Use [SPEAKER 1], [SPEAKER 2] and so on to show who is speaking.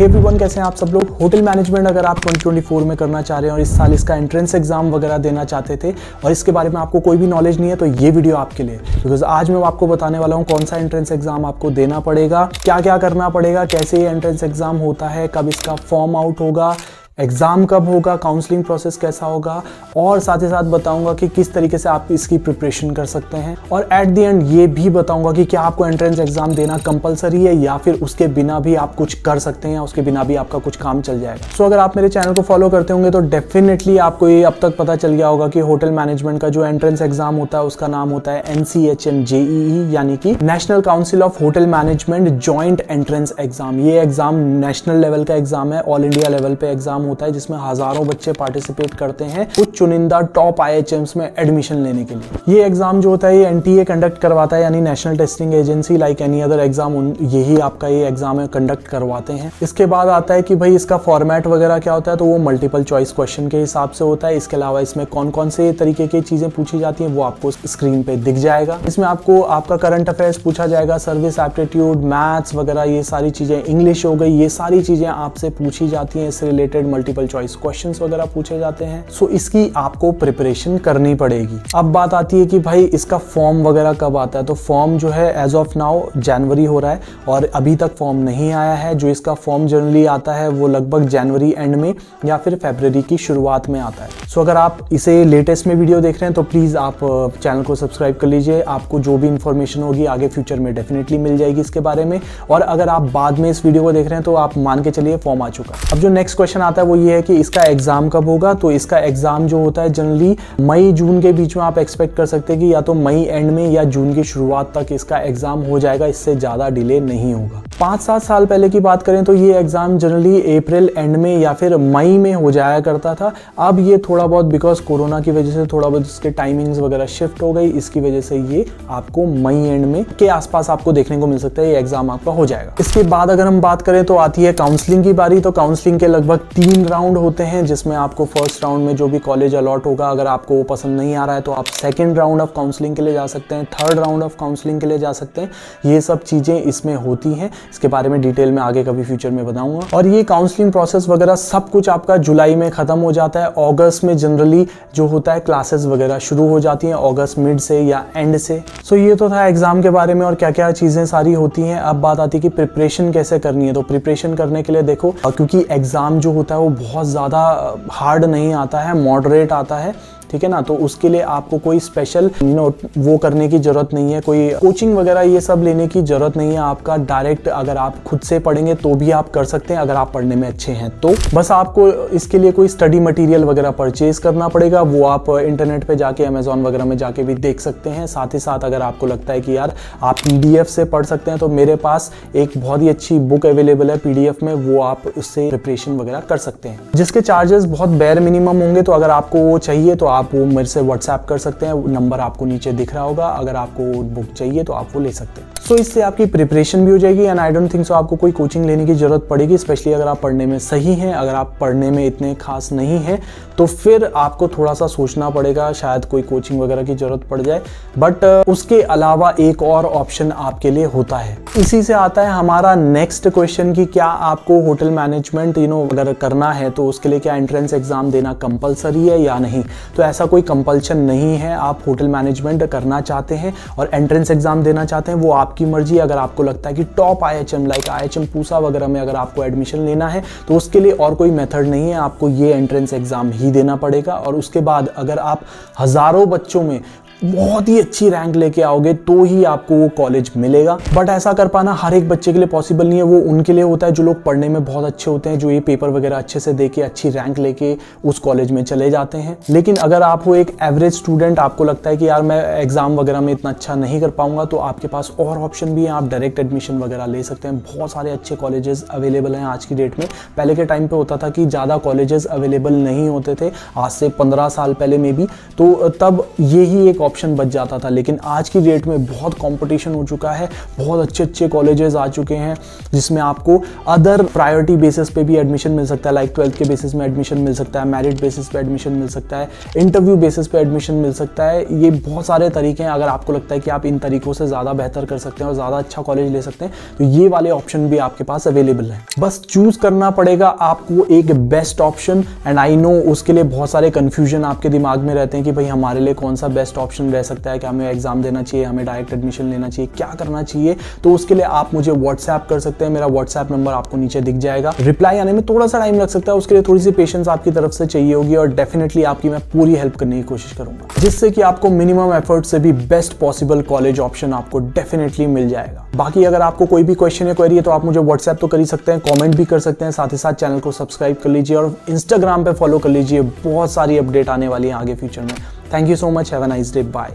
[SPEAKER 1] Hey everyone कैसे हैं आप सब लोग? होटल मैनेजमेंट अगर आप 2024 में करना चाह रहे हैं और इस साल इसका एंट्रेंस एग्ज़ाम वगैरह देना चाहते थे और इसके बारे में आपको कोई भी नॉलेज नहीं है तो ये वीडियो आपके लिए। बिकॉज़ आज मैं आपको बताने वाला हूँ कौन सा एंट्रेंस एग्ज़ाम आपको देना पड़ेगा क्या क्या करना पड़ेगा, कैसे ये एंट्रेंस एग्ज़ाम होता है, कब इसका फॉर्म आउट होगा एग्ज़ाम कब होगा? काउंसलिंग प्रोसेस कैसा होगा? और साथ ही साथ बताऊँगा कि किस तरीके से आप इसकी प्रिपरेशन कर सकते हैं। और एट द एंड ये भी बताऊँगा कि क्या आपको एंट्रेंस एग्ज़ाम देना कंपलसरी है या फिर उसके बिना भी आप कुछ कर सकते हैं उसके बिना भी आपका कुछ काम चल जाएगा। सो so, अगर आप मेरे चैनल को फॉलो करते होंगे तो डेफिनेटली आपको ये अब तक पता चल गया होगा कि होटल मैनेजमेंट का जो एंट्रेंस एग्ज़ाम होता है उसका नाम होता है N C H M JEE यानी कि national council of hotel management joint entrance exam ये एग्ज़ाम नेशनल लेवल का एग्ज़ाम है ऑल इंडिया लेवल पे एग्ज़ाम होता है जिसमें हज़ारों बच्चे पार्टिसिपेट करते हैं कुछ चुनिंदा टॉप आई में एडमिशन लेने के लिए। ये एग्ज़ाम जो होता है, ये एनटीए कंडक्ट करवाता है, यानी national testing agency like any other exam यही आपका ये एग्ज़ाम है कंडक्ट करवाते हैं। इसके बाद आता है कि भाई इसका फॉर्मेट वगैरह क्या होता है तो वो मल्टीपल चॉइस क्वेश्चन के हिसाब से होता है। इसके अलावा इसमें कौन कौन से तरीके की चीज़ें पूछी जाती हैं, वो आपको स्क्रीन पे दिख जाएगा। इसमें आपको, आपका करंट अफेयर्स पूछा जाएगा सर्विस एप्टीट्यूड मैथ्स वगैरह, ये सारी चीज़ें इंग्लिश हो गई, ये सारी चीज़ें आपसे पूछी जाती हैं। इससे रिलेटेड मल्टीपल चॉइस क्वेश्चंस वगैरह पूछे जाते हैं। सो इसकी आपको प्रिपरेशन करनी पड़ेगी। अब बात आती है कि भाई, इसका फॉर्म वगैरह कब आता है? तो फॉर्म जो है एज ऑफ़ नाउ जनवरी हो रहा है और अभी तक फॉर्म नहीं आया है। जो इसका फॉर्म जनरली आता है, वो लगभग जनवरी एंड में या फिर फेबररी की शुरुआत में आता है। सो अगर आप इसे लेटेस्ट में वीडियो देख रहे हैं तो प्लीज़ आप चैनल को सब्सक्राइब कर लीजिए। आपको जो भी इंफॉर्मेशन होगी, आगे फ्यूचर में डेफिनेटली मिल जाएगी इसके बारे में। और अगर आप बाद में इस वीडियो को देख रहे हैं तो आप मान के चलिए फॉर्म आ चुका अब जो नेक्स्ट क्वेश्चन आता है वो ये है कि इसका एग्ज़ाम कब होगा? तो इसका एग्ज़ाम जो होता है जनरली मई, जून के बीच में आप एक्सपेक्ट कर सकते हैं कि या तो मई एंड में या जून की शुरुआत तक इसका एग्ज़ाम हो जाएगा, इससे ज़्यादा डिले नहीं होगा। पाँच सात साल पहले की बात करें तो ये एग्ज़ाम जनरली अप्रैल एंड में या फिर मई में हो जाया करता था। अब ये थोड़ा बहुत बिकॉज़ कोरोना की वजह से, थोड़ा बहुत इसके टाइमिंग्स वगैरह शिफ्ट हो गई। इसकी वजह से ये आपको मई एंड में के आसपास आपको देखने को मिल सकता है, ये एग्ज़ाम आपका हो जाएगा। इसके बाद अगर हम बात करें तो आती है काउंसलिंग की बारी। तो काउंसलिंग के लगभग तीन राउंड होते हैं, जिसमें आपको फ़र्स्ट राउंड में जो भी कॉलेज अलॉट होगा, अगर आपको वो पसंद नहीं आ रहा है तो आप सेकेंड राउंड ऑफ़ काउंसलिंग के लिए जा सकते हैं थर्ड राउंड ऑफ़ काउंसलिंग के लिए जा सकते हैं। ये सब चीज़ें इसमें होती हैं। इसके बारे में डिटेल में आगे कभी फ्यूचर में बताऊँगा। और ये काउंसलिंग प्रोसेस वगैरह सब कुछ आपका जुलाई में ख़त्म हो जाता है। अगस्त में जनरली जो होता है क्लासेस वगैरह शुरू हो जाती हैं अगस्त मिड से या एंड से। सो ये तो था एग्ज़ाम के बारे में और क्या क्या चीज़ें सारी होती हैं। अब बात आती है कि प्रिपरेशन कैसे करनी है। तो प्रिपरेशन करने के लिए देखो क्योंकि एग्ज़ाम जो होता है वो बहुत ज़्यादा हार्ड नहीं आता है मॉडरेट आता है। ठीक है ना? तो उसके लिए आपको कोई स्पेशल यू नो वो करने की ज़रूरत नहीं है, कोई कोचिंग वगैरह ये सब लेने की ज़रूरत नहीं है आपका। डायरेक्ट अगर आप खुद से पढ़ेंगे तो भी आप कर सकते हैं, अगर आप पढ़ने में अच्छे हैं तो। बस आपको इसके लिए कोई स्टडी मटेरियल वगैरह परचेज करना पड़ेगा, वो आप इंटरनेट पे जाके अमेजोन वगैरह में जाके भी देख सकते हैं। साथ ही साथ अगर आपको लगता है कि यार, आप पीडीएफ से पढ़ सकते हैं तो मेरे पास एक बहुत ही अच्छी बुक अवेलेबल है पीडीएफ में, वो आप उससे प्रिपरेशन वगैरह कर सकते हैं। जिसके चार्जेस बहुत बेर मिनिमम होंगे तो अगर आपको वो चाहिए तो आप आप वो मेरे से व्हाट्सएप कर सकते हैं नंबर आपको नीचे दिख रहा होगा। अगर आपको बुक चाहिए तो आप वो ले सकते हैं। सो so, इससे आपकी प्रिपरेशन भी हो जाएगी and I don't think so आपको कोई कोचिंग लेने की ज़रूरत पड़ेगी स्पेशली अगर आप पढ़ने में सही हैं। अगर आप पढ़ने में इतने खास नहीं हैं तो फिर आपको थोड़ा सा सोचना पड़ेगा शायद कोई कोचिंग वगैरह की ज़रूरत पड़ जाए। बट उसके अलावा एक और ऑप्शन आपके लिए होता है। इसी से आता है हमारा नेक्स्ट क्वेश्चन कि क्या आपको होटल मैनेजमेंट यू नो अगर करना है तो उसके लिए क्या एंट्रेंस एग्ज़ाम देना कंपलसरी है या नहीं? तो ऐसा कोई कंपल्शन नहीं है, आप होटल मैनेजमेंट करना चाहते हैं और एंट्रेंस एग्ज़ाम देना चाहते हैं, वो आपकी मर्ज़ी अगर आपको लगता है कि top I H M like I H M Pusa वगैरह में अगर आपको एडमिशन लेना है तो उसके लिए और कोई मेथड नहीं है। आपको ये एंट्रेंस एग्ज़ाम ही देना पड़ेगा और उसके बाद अगर आप हज़ारों बच्चों में बहुत ही अच्छी रैंक लेके आओगे तो ही आपको वो कॉलेज मिलेगा। बट ऐसा कर पाना हर एक बच्चे के लिए पॉसिबल नहीं है। वो उनके लिए होता है जो लोग पढ़ने में बहुत अच्छे होते हैं, जो ये पेपर वगैरह अच्छे से दे के अच्छी रैंक लेके उस कॉलेज में चले जाते हैं। लेकिन अगर आप हो एक एवरेज स्टूडेंट आपको लगता है कि यार मैं एग्ज़ाम वगैरह में इतना अच्छा नहीं कर पाऊँगा तो आपके पास और ऑप्शन भी है। आप डायरेक्ट एडमिशन वगैरह ले सकते हैं। बहुत सारे अच्छे कॉलेजेस अवेलेबल हैं आज की डेट में। पहले के टाइम पे होता था कि ज़्यादा कॉलेजेस अवेलेबल नहीं होते थे। आज से पंद्रह साल पहले में भी। तो तब ये ही एक ऑप्शन बच जाता था। लेकिन आज की डेट में बहुत कॉम्पिटिशन हो चुका है, बहुत अच्छे अच्छे कॉलेजेस आ चुके हैं, जिसमें आपको अदर प्रायोरिटी बेसिस पे भी एडमिशन मिल सकता है लाइक ट्वेल्थ के बेसिस में एडमिशन मिल सकता है मेरिट बेसिस पे एडमिशन मिल सकता है इंटरव्यू बेसिस पे एडमिशन मिल सकता है। ये बहुत सारे तरीके हैं, अगर आपको लगता है कि आप इन तरीकों से ज़्यादा बेहतर कर सकते हैं और ज़्यादा अच्छा कॉलेज ले सकते हैं तो ये वाले ऑप्शन भी आपके पास अवेलेबल है। बस चूज़ करना पड़ेगा, आपको एक best option and I know उसके लिए बहुत सारे कन्फ्यूज़न आपके दिमाग में रहते हैं कि भाई हमारे लिए कौन सा बेस्ट ऑप्शन रह सकता है कि हमें एग्ज़ाम देना चाहिए, हमें डायरेक्ट एडमिशन लेना चाहिए, क्या करना चाहिए? तो उसके लिए आप मुझे व्हाट्सएप कर सकते हैं, मेरा व्हाट्सएप नंबर आपको नीचे दिख जाएगा। रिप्लाई आने में थोड़ा सा टाइम लग सकता है, उसके लिए थोड़ी सी पेशेंस आपकी तरफ़ से चाहिए होगी और डेफिनेटली आपकी मैं पूरी हेल्प करने की कोशिश करूँगा, जिससे कि आपको मिनिमम एफर्ट से भी बेस्ट पॉसिबल कॉलेज ऑप्शन आपको डेफिनेटली मिल जाएगा। बाकी अगर आपको कोई भी क्वेश्चन या क्वेरी है तो आप मुझे व्हाट्सएप तो कर ही सकते हैं कमेंट भी कर सकते हैं, साथ ही साथ चैनल को सब्सक्राइब कर लीजिए और इंस्टाग्राम पे फॉलो कर लीजिए, बहुत सारी अपडेट आने वाली है आगे फ्यूचर में। Thank you so much. Have a nice day. Bye.